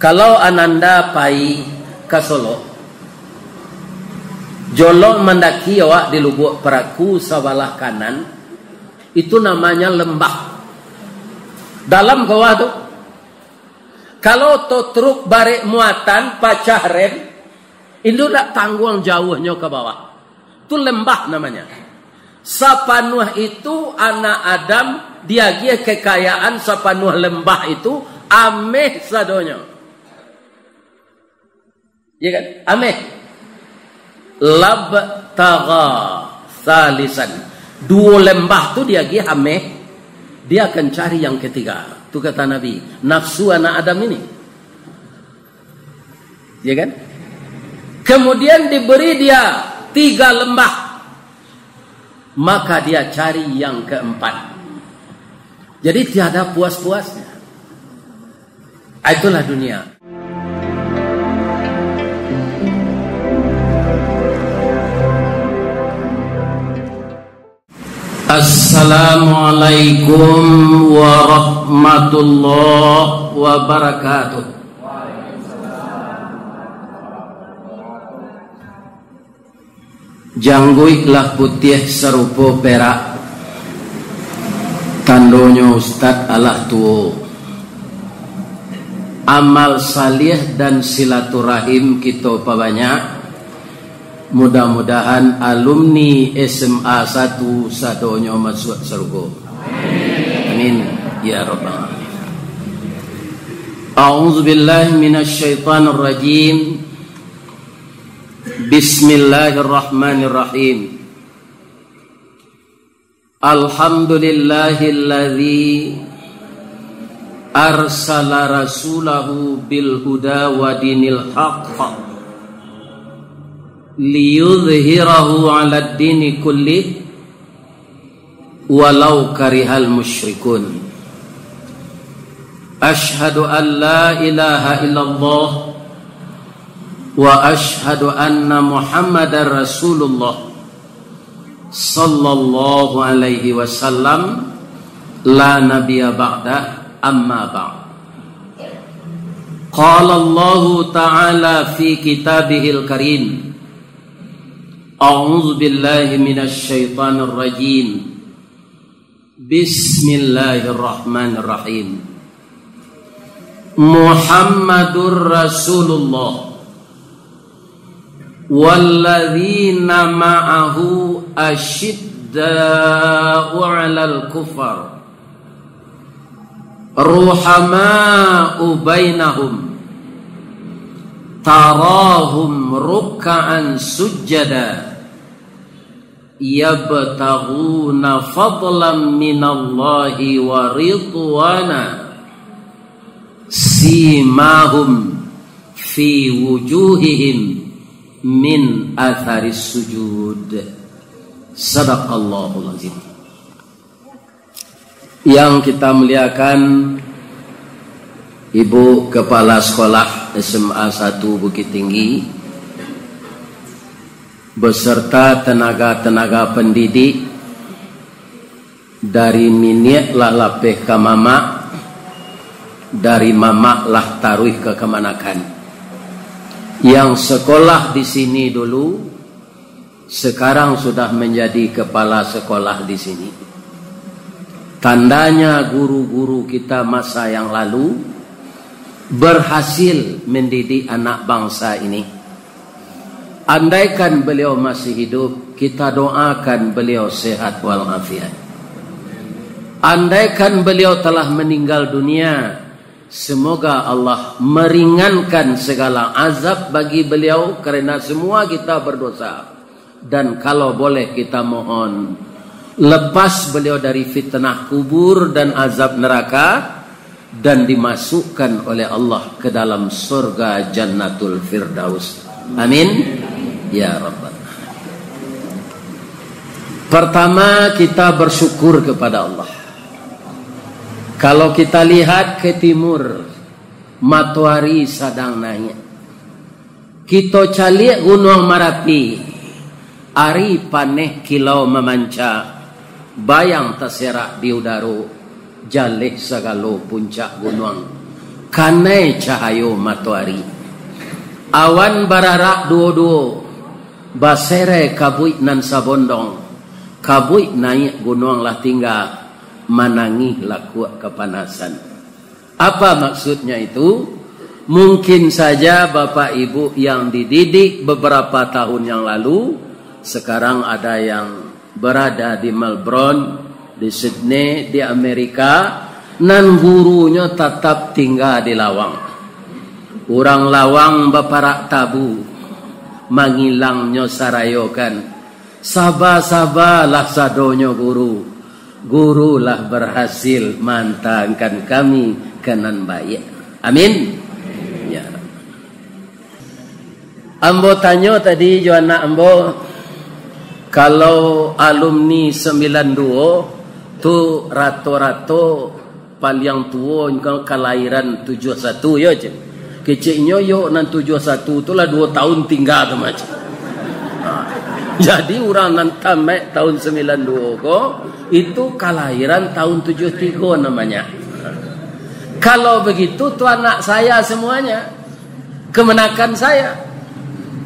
Kalau ananda pai ke Solo, jolong mendaki awak di lubuk peraku sebelah kanan, itu namanya lembah. Dalam kawah tu, kalau to truk barik muatan pacah rem, itu tak tanggung jauhnya ke bawah. Itu lembah namanya. Sapanuh itu anak Adam, dia kekayaan sapanuh lembah itu ameh sadonya. Ya kan? Lab taga salisan. Dua lembah tu dia dia ameh. Dia akan cari yang ketiga. Itu kata Nabi. Nafsu anak Adam ini. Ya kan? Kemudian diberi dia tiga lembah maka dia cari yang keempat. Jadi tiada puas-puasnya. Itulah dunia. Assalamualaikum warahmatullahi wabarakatuh. Jangguiklah putih serupa perak. Tandonyo Ustad Allah Amal salih dan silaturahim kita banyak Mudah-mudahan alumni SMA 1 sadonyo masuk surga. Amin. Ya rabbal alamin. A'udzu billahi minasy rajim. Bismillahirrahmanirrahim. Alhamdulillahilladzi arsala rasulahu bil huda wa dinil haqq ليظهره على الدين كله ولو كره المشركون. أشهد أن لا إله إلا الله وأشهد أن محمد رسول الله صلى الله عليه وسلم. لا نبي بعده أما بعد. قال الله تعالى في كتابه الكريم اعوذ بالله من الشيطان الرجيم بسم الله الرحمن الرحيم محمد رسول الله والذين معه أشداء على الكفر رحماء بينهم تراهم ركعا سجدا yabtaghuna fadlan minallahi wa ridwana simahum fi wujuhihim min atharis sujud. Sadaqallahul azim. Yang kita muliakan Ibu Kepala Sekolah SMA 1 Bukit Tinggi beserta tenaga-tenaga pendidik dari minyak lah lapeh ke mama dari mama lah taruh ke kemanakan yang sekolah di sini dulu sekarang sudah menjadi kepala sekolah di sini. Tandanya guru-guru kita masa yang lalu berhasil mendidik anak bangsa ini. Andaikan beliau masih hidup, kita doakan beliau sehat walafiat. Andaikan beliau telah meninggal dunia, Semoga Allah meringankan segala azab bagi beliau karena semua kita berdosa. Dan kalau boleh kita mohon lepas beliau dari fitnah kubur dan azab neraka dan dimasukkan oleh Allah ke dalam surga Jannatul Firdaus. Amin. Ya Rabbal Pertama kita bersyukur kepada Allah. Kalau kita lihat ke timur, matahari sedang naik. Kita calik gunung Marapi, ari paneh kilau memanca, bayang terserak di udara, jalih segala puncak gunung. kanai cahayo matahari awan bararak duo-duo basere kabui nan sabondong. Kabui naik gunung lah tinggal. Manangi laku kepanasan. Apa maksudnya itu? Mungkin saja bapak ibu yang dididik beberapa tahun yang lalu sekarang ada yang berada di Melbourne di Sydney di Amerika nan gurunya tetap tinggal di lawang. Orang lawang baparak tabu mangilangnya sarayokan. Sabah-sabahlah sadonyo guru. Guru lah berhasil mantangkan kami kanan baik. Amin. Ya ambo tanya tadi jo ambo kalau alumni 92 tu rato-rato paling tua kelahiran 71 ya je. Keciknya yo nan 71 tu lah 2 tahun tinggal tu macam. Jadi orang nan tahun 92 ko itu kelahiran tahun 73 namanya. Kalau begitu tu anak saya semuanya kemenakan saya.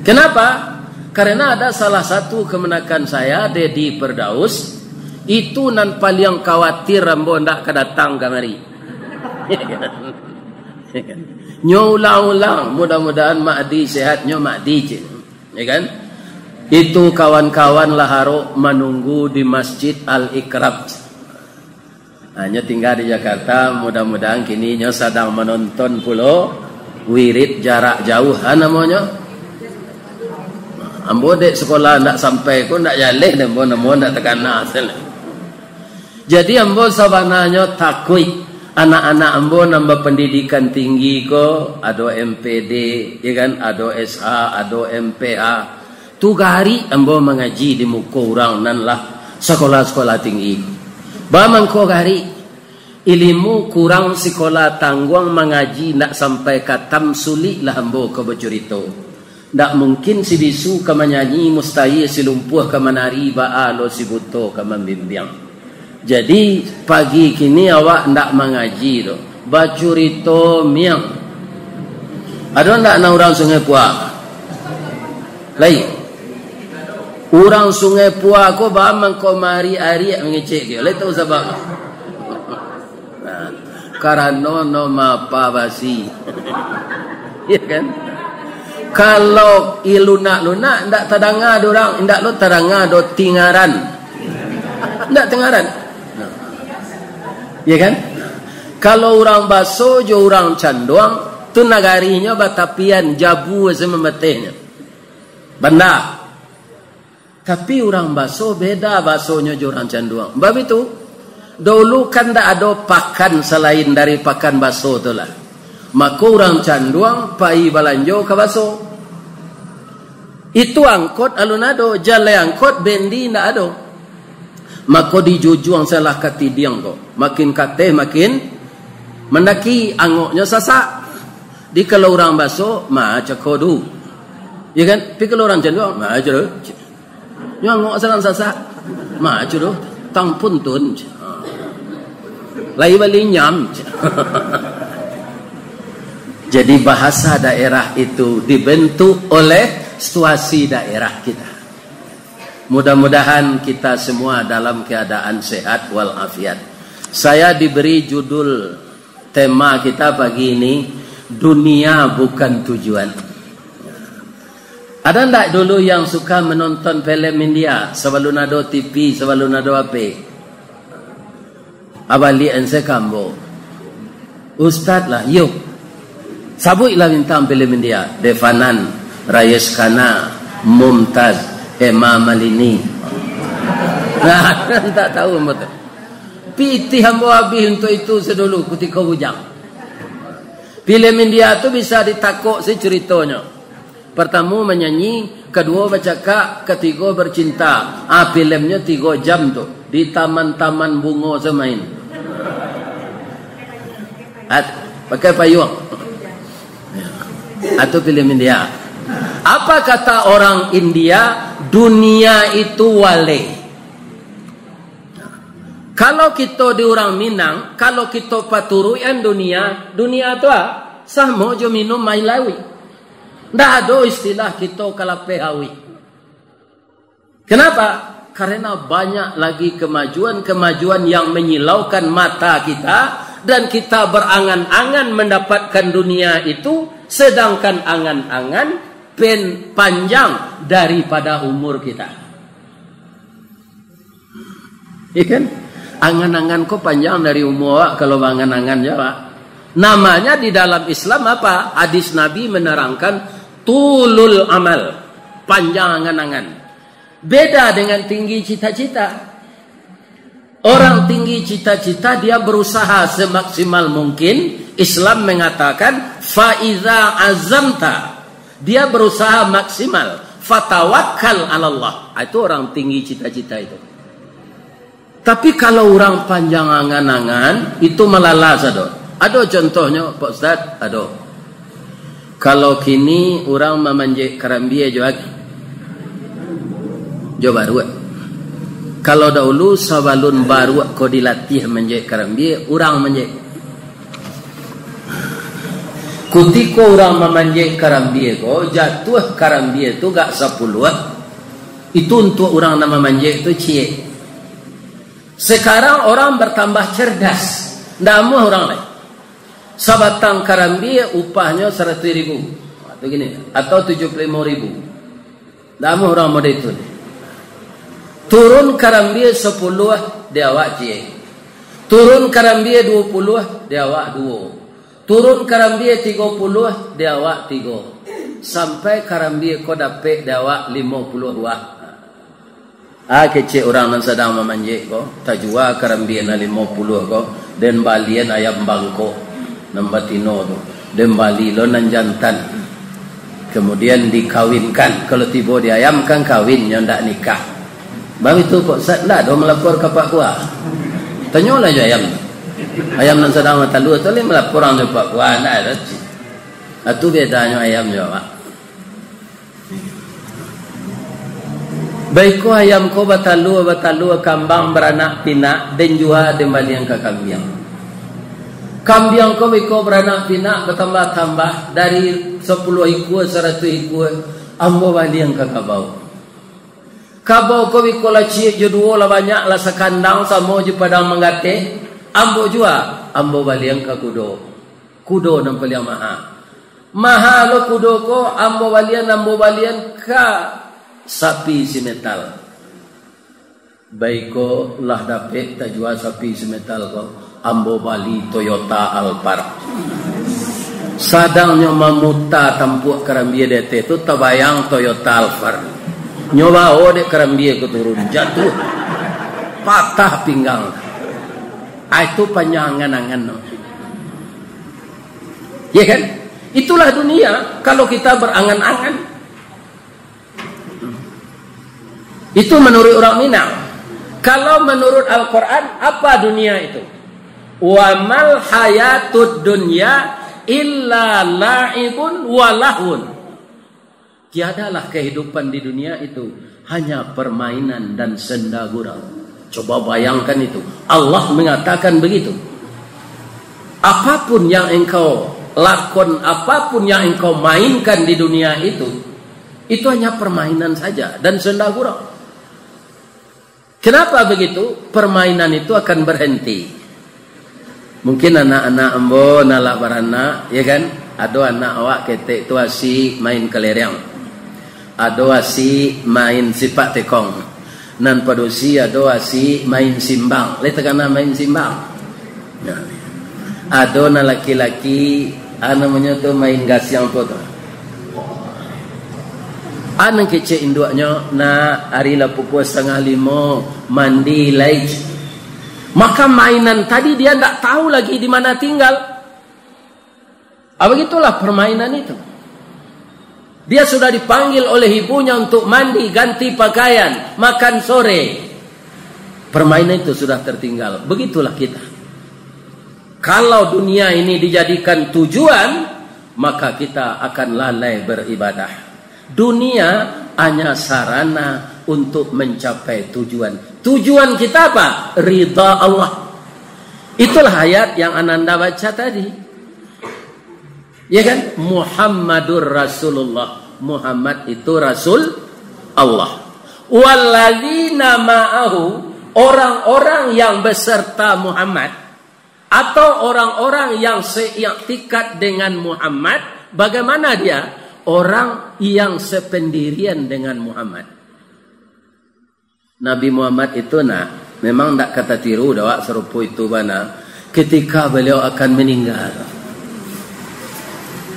Kenapa? Karena ada salah satu kemenakan saya Dedi Perdaus itu nan paling khawatir rambo ndak kedatang kamari. Nyo ulang-ulang mudah-mudahan Makdi sehat nyo Makdi je. Ya kan? Itu kawan-kawan laharo menunggu di Masjid Al-Ikrab. Hanya tinggal di Jakarta, mudah-mudahan kini nyo sedang menonton pulau wirid jarak jauh namanya. Ambo dek sekolah ndak sampai ko ndak jaleh dan bo namo ndak tekan asal. Jadi ambo sabananya takui anak-anak ambo nambah pendidikan tinggi ko ado MPD ya kan? Ado SH ado MPA tu gari ambo mengaji di muka orang nan lah sekolah-sekolah tinggi. Baman ko gari ilmu kurang sekolah tangguang mengaji nak sampai katam sulit lah ambo ke bercerita. Tak mungkin si bisu ke menyanyi mustahil si lumpuh ke menari baalo si buto ke membimbing jadi pagi kini awak ndak mengaji tu. Bacurito miang. Ada ndak na orang sungai Puak? Lain. Orang sungai Puak ko ba man ko mari ari mengecek ke. Lain tahu sebab. Karena no ma basi. ya kan? Kalau iluna-luna ndak tadanga orang, ndak lo tadanga do tingaran. Ndak tingaran. Ya kan? Kalau orang baso jo orang canduang tu nagarinya batapian jabu sama metehnya. Benda. Tapi orang baso beda basonya jo orang canduang. Bab itu dulu kan tak ada pakan selain dari pakan baso tu lah. Maka orang canduang pai balanjo ke baso. Itu angkot alunado, jalan angkot bendi tak ada maka dijujuang salah kati diang ko makin kate makin mendaki angoknya sasak. Di kalau orang baso ma cakodu ya kan? Pi kalau orang jendong ma jero yo angok salang sasak. Ma jero tang pun tun. Lai bali nyam. Jadi bahasa daerah itu dibentuk oleh situasi daerah kita Mudah-mudahan kita semua dalam keadaan sehat walafiat. Saya diberi judul tema kita pagi ini dunia bukan tujuan. Ada ndak dulu yang suka menonton film India sebelum ada TV, sebelum ada apa? Abali ense kambo. Ustaz lah, yuk. Sabui lah bintang film India. Devanan, Rayesh Mumtaz, Emma Malini. Nah, tak tahu betul. Piti hamba habis untuk itu sedulu ketika bujang. Film India tu bisa ditakuk si ceritanya. Pertama menyanyi, kedua bercakap, ketiga bercinta. Ah filmnya tiga jam tu di taman-taman bunga semain. At, pakai payung. Atau film India. Apa kata orang India? Dunia itu wale. Kalau kita di orang Minang, kalau kita paturuyan dunia, dunia tu ah, sama jo minum mai lawi. Ndak ada istilah kita kalau pehawi. Kenapa? Karena banyak lagi kemajuan-kemajuan yang menyilaukan mata kita dan kita berangan-angan mendapatkan dunia itu sedangkan angan-angan pen panjang daripada umur kita. Iya kan? Angan-angan kok panjang dari umur kalau angan-angan ya Pak. Namanya di dalam Islam apa? Hadis Nabi menerangkan tulul amal. Panjang angan-angan. Beda dengan tinggi cita-cita. Orang tinggi cita-cita dia berusaha semaksimal mungkin. Islam mengatakan faiza azamta. Dia berusaha maksimal. Fatawakkal Allah. Itu orang tinggi cita-cita itu. Tapi kalau orang panjang angan-angan itu malah sado. Ada contohnya Pak Ustaz, ada. Kalau kini orang memanjik kerambia juga. Jo baru. Kalau dahulu sabalun baru kau dilatih manjik kerambia, orang manjik. Kutiko orang memanjik kerambia ko jatuh kerambia itu gak sepuluh. Itu untuk orang nama manjik itu cie. Sekarang orang bertambah cerdas. Mau orang lain. Sabatang karambi upahnya seratus ribu. Atau gini. Atau tujuh puluh lima ribu. Mau orang model itu. Turun karambi sepuluh dia awak cie. Turun karambi dua puluh dia awak dua. Turun karambi tiga puluh dia awak tiga. Sampai karambi kau dapat dia awak lima puluh dua. Ah kecil orang yang sedang memanjik ko, tajua karambian na lima puluh ko, dan balian ayam bangko, nombor tino tu, dan bali lo nan jantan, kemudian dikawinkan, kalau tiba di ayam kan kawin yang tak nikah, bang itu kok lah, do melapor ke pak kuah, tanya lah ayam, ayam sedang mata lu, tu le melapor orang pak kuah, nak ada, itu bedanya ayam jawab. Baik ko ayam ko batalu batalu kambang beranak pinak dan juga dembali yang ke kambiang. Kambiang ko biko beranak pinak bertambah tambah dari sepuluh ikut seratus ikut ambo bali yang ke kabau. Kabau ko biko la cie jodoh la banyak la sekandang sama je padang mengate ambo juga ambo ke kudo. Kudo nampal yang maha. Maha lo kudo ko ambo balian ambo balian ka sapi si metal. Baiko lah dapat tak jual sapi si metal ko. Ambo Bali Toyota Alphard. Sadangnya mamuta tampuk kerambia DT itu tabayang Toyota Alphard. Nyoba oh dek kerambia ku turun jatuh. Patah pinggang. Ah, itu panjangan angan no. Ya kan? Itulah dunia kalau kita berangan-angan. Itu menurut orang Minang. Kalau menurut Al-Quran, apa dunia itu? Wa mal hayatud dunya illa la'ibun walahun. Tiadalah kehidupan di dunia itu hanya permainan dan senda gurau. Coba bayangkan itu. Allah mengatakan begitu. Apa pun yang engkau lakon, apa pun yang engkau mainkan di dunia itu, itu hanya permainan saja dan senda gurau. Kenapa begitu? Permainan itu akan berhenti. Mungkin anak-anak ambo nalak baranak, ya kan? Ada anak awak ketek tu asi main kelereng. Ada asi main sipak tekong. Nan padosi ada asi main simbang. Lihat kan main simbang. Nah. Ada na laki-laki, ano namanya tu main gas yang tu Anang kecil induknya na hari lah pukul setengah lima mandi lagi. Maka mainan tadi dia tak tahu lagi di mana tinggal. Apa gitulah permainan itu. Dia sudah dipanggil oleh ibunya untuk mandi, ganti pakaian, makan sore. Permainan itu sudah tertinggal. Begitulah kita. Kalau dunia ini dijadikan tujuan, maka kita akan lalai beribadah. Dunia hanya sarana untuk mencapai tujuan. Tujuan kita apa? Ridha Allah. Itulah ayat yang Ananda baca tadi. Ya kan? Muhammadur Rasulullah. Muhammad itu Rasul Allah. Walladzina ma'ahu orang-orang yang beserta Muhammad atau orang-orang yang seiktikat dengan Muhammad, bagaimana dia? Orang yang sependirian dengan Muhammad. Nabi Muhammad itu nak memang tak kata tiru dah serupa itu mana ketika beliau akan meninggal.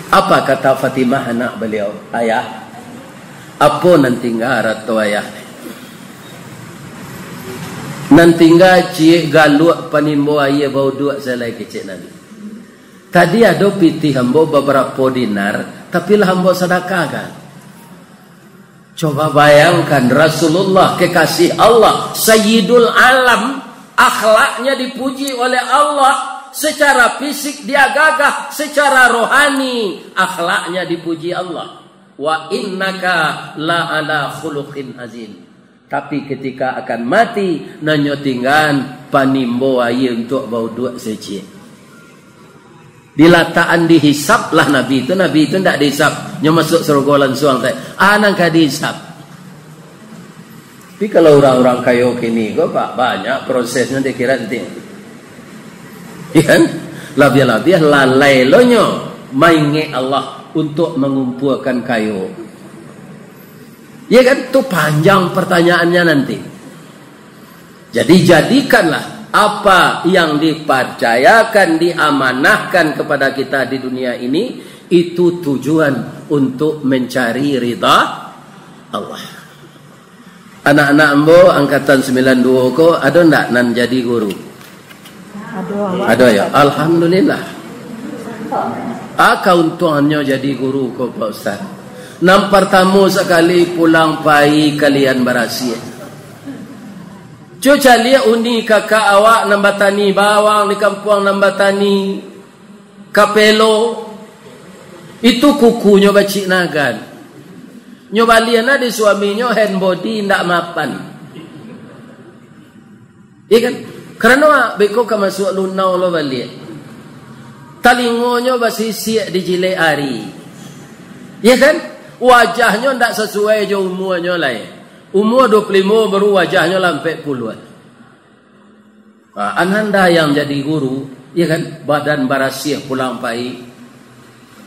Apa kata Fatimah anak beliau? Ayah, apa nanti ngarat tu ayah? Nanti ngaji galuak panimbo ayah bau dua selai kecil Nabi. Tadi ada piti hambo beberapa dinar, tapi lah hambo sedekah kan. Coba bayangkan Rasulullah kekasih Allah, Sayyidul Alam, akhlaknya dipuji oleh Allah, secara fisik dia gagah, secara rohani akhlaknya dipuji Allah. Wa innaka la ala khuluqin azim. Tapi ketika akan mati nanyo tinggal panimbo aye untuk bau dua seci. Dilataan dihisap lah Nabi itu. Nabi itu tidak dihisap. Nyo masuk surga langsung. Ah nangka dihisap. Tapi kalau orang-orang kayo kini kok pak banyak prosesnya dikira nanti. Ya kan? Labiah-labiah lalai lo nyo mainge Allah untuk mengumpulkan kayu. Ya kan itu panjang pertanyaannya nanti. Jadi jadikanlah apa yang dipercayakan, diamanahkan kepada kita di dunia ini itu tujuan untuk mencari ridha Allah. Anak-anak ambo angkatan 92 ko ada ndak nan jadi guru? Ada. Ya. Alhamdulillah. Apa untuknya jadi guru ko Pak Ustaz? Nam pertama sekali pulang pai kalian berasia. Cuca lihat undi kakak awak nambatani bawang di kampung nambatani kapelo. Itu kukunya bacik nagan. Nyoba lihat suaminya hand body ndak mapan. Iya kan? Kerana beko ka masuk lunau lo balik. Talingonyo basisi di jile ari. Iya kan? wajahnya tidak sesuai je umurnya lain. Umur 25 baru wajahnya sampai puluhan. Ha, ananda yang jadi guru, ya kan, badan barasih pulang pai.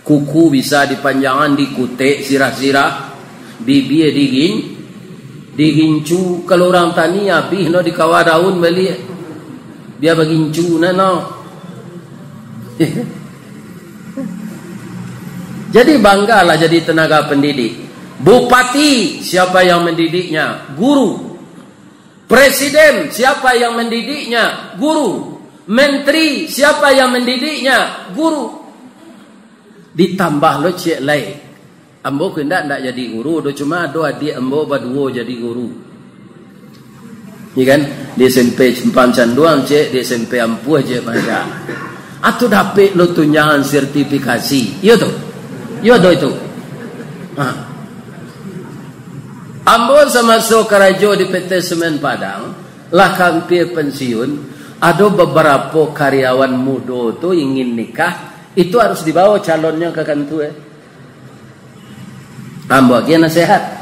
Kuku bisa dipanjangan dikutek sirah-sirah. Bibi digin. Digincu kalau orang tani habis no di kawah daun beli. Biar bagincu na no. Jadi banggalah jadi tenaga pendidik. Bupati siapa yang mendidiknya? Guru. Presiden siapa yang mendidiknya? Guru. Menteri siapa yang mendidiknya? Guru. Ditambah lo cik lain. Ambo kena ndak jadi guru, do cuma do adik ambo berdua jadi guru. Ni kan di SMP Cempancan doang cik, di SMP Ampuh cik macam. Atau dapat lo tunjangan sertifikasi. Ya tu. Ya do itu. Ha. Ambo sama so karajo di PT Semen Padang, lah kampir pensiun, ada beberapa karyawan muda tu ingin nikah, itu harus dibawa calonnya ke kantor. Eh. Ambo nasihat.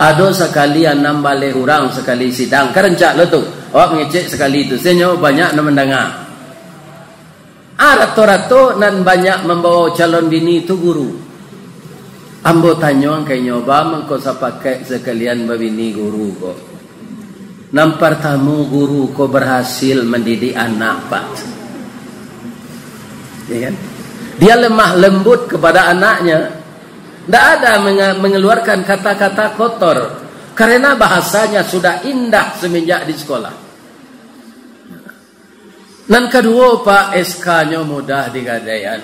Ada sekali enam balik orang sekali sidang. Kerencak lo tu. Awak ngecek sekali itu. Saya banyak nak mendengar. Ah, rato-rato nan banyak membawa calon bini itu guru. Ambo tanya ke nyoba mengko pakai sekalian babini guru ko. Nampar tamu guru ko berhasil mendidik anak pak. Ya kan? Dia lemah lembut kepada anaknya. Tidak ada mengeluarkan kata-kata kotor. Karena bahasanya sudah indah semenjak di sekolah. Dan kedua Pak SK-nya mudah digadaian.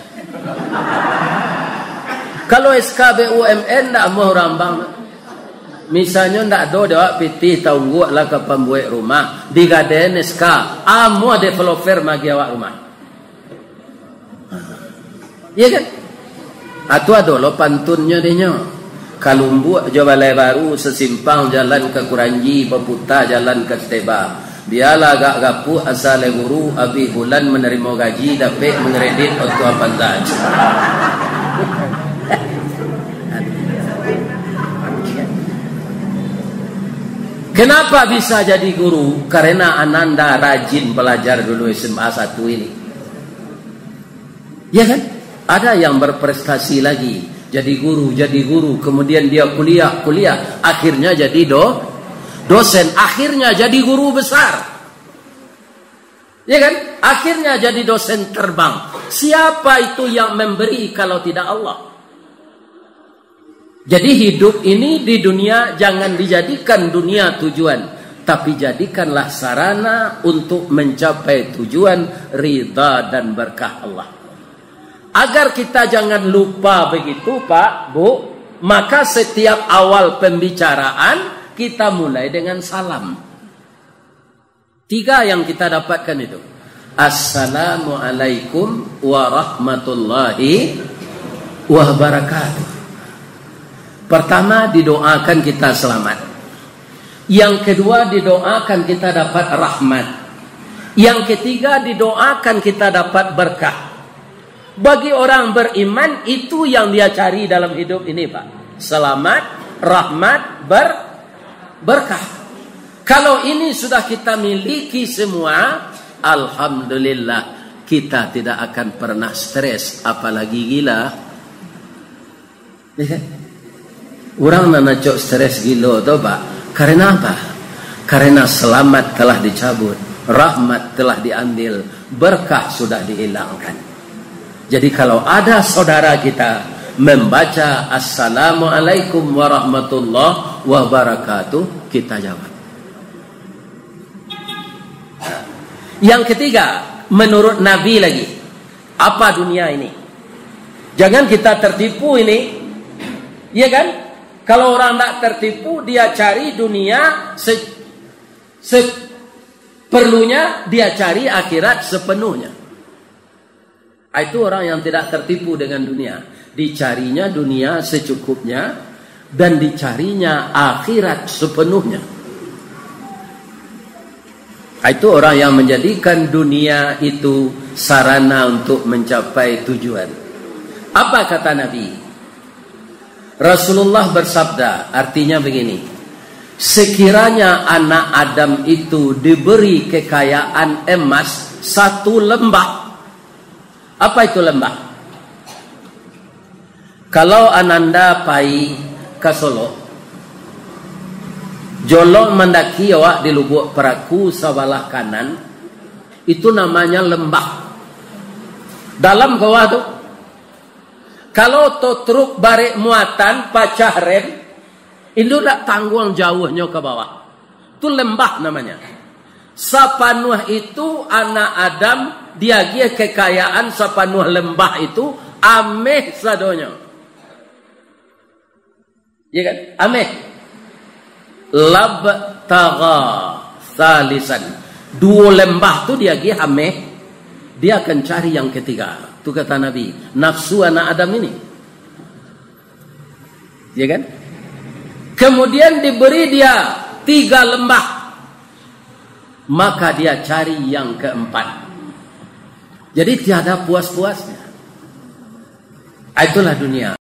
Kalau SK BUMN tak mau rambang. Misalnya tak ada dia piti tunggu lah ke pembuat rumah. Digadaian SK. Amu developer bagi awak rumah. Iya kan? Atau ada lo pantunnya dia. Kalumbu Balai Baru sesimpang jalan ke Kuranji Peputa jalan ke Steba Biarlah agak gapu asal guru Abi bulan menerima gaji Dapat mengeredit waktu apa Kenapa bisa jadi guru? Karena Ananda rajin belajar dulu SMA 1 ini. Ya kan? Ada yang berprestasi lagi. Jadi guru, jadi guru. Kemudian dia kuliah, kuliah. Akhirnya jadi do, dosen. Akhirnya jadi guru besar. Ya kan? Akhirnya jadi dosen terbang. Siapa itu yang memberi kalau tidak Allah? Jadi hidup ini di dunia jangan dijadikan dunia tujuan, tapi jadikanlah sarana untuk mencapai tujuan ridha dan berkah Allah. Agar kita jangan lupa begitu, Pak, Bu, maka setiap awal pembicaraan kita mulai dengan salam. Tiga yang kita dapatkan itu. Assalamualaikum warahmatullahi wabarakatuh. Pertama didoakan kita selamat. Yang kedua didoakan kita dapat rahmat. Yang ketiga didoakan kita dapat berkah. Bagi orang beriman itu yang dia cari dalam hidup ini Pak. Selamat, rahmat, ber berkah. Kalau ini sudah kita miliki semua, alhamdulillah kita tidak akan pernah stres apalagi gila. Ya. Orang mana cok stres gilo tu pak. Karena apa? Karena selamat telah dicabut, rahmat telah diambil, berkah sudah dihilangkan. Jadi kalau ada saudara kita membaca Assalamualaikum warahmatullahi wabarakatuh, kita jawab. Yang ketiga, menurut Nabi lagi, apa dunia ini? Jangan kita tertipu ini, iya kan? Kalau orang tidak tertipu, dia cari dunia se, se perlunya, dia cari akhirat sepenuhnya. Ah, itu orang yang tidak tertipu dengan dunia. Dicarinya dunia secukupnya dan dicarinya akhirat sepenuhnya. Ah, itu orang yang menjadikan dunia itu sarana untuk mencapai tujuan. Apa kata Nabi? Rasulullah bersabda, artinya begini. Sekiranya anak Adam itu diberi kekayaan emas satu lembah. Apa itu lembah? Kalau Ananda pai ke Solo, jolong mendaki awak di lubuk peraku sebelah kanan, itu namanya lembah. Dalam kawah itu kalau to truk barik muatan pacah rem, itu tak tanggung jauhnya ke bawah. Itu lembah namanya. Sapanuh itu anak Adam, dia dia kekayaan sapanuh lembah itu ameh sadonya. Ya kan? Ameh. Lab taga salisan. Dua lembah tu dia dia ameh. Dia akan cari yang ketiga. Itu kata Nabi. Nafsu anak Adam ini. Ya kan? Kemudian diberi dia tiga lembah. Maka dia cari yang keempat. Jadi tiada puas-puasnya. Itulah dunia.